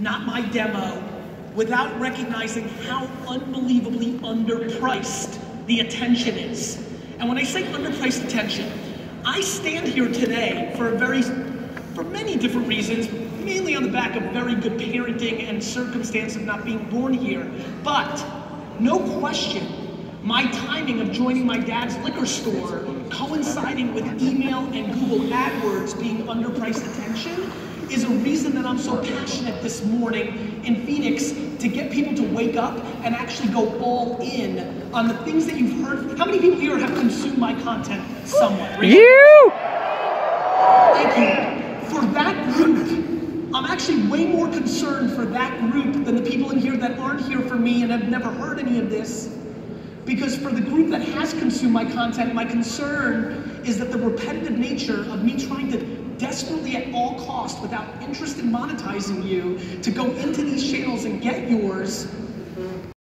not my demo, without recognizing how unbelievably underpriced the attention is. And when I say underpriced attention, I stand here today for a very, for many different reasons, mainly on the back of very good parenting and circumstance of not being born here. But no question, my timing of joining my dad's liquor store coinciding with email and Google AdWords being underpriced attention is a reason that I'm so passionate this morning in Phoenix to get people to wake up and actually go all in on the things that you've heard. How many people here have consumed my content somewhat? You! Thank you. For that group, I'm actually way more concerned for that group than the people in here that aren't here for me and have never heard any of this. Because for the group that has consumed my content, my concern is that the repetitive nature of me trying to desperately at all cost, without interest in monetizing you, to go into these channels and get yours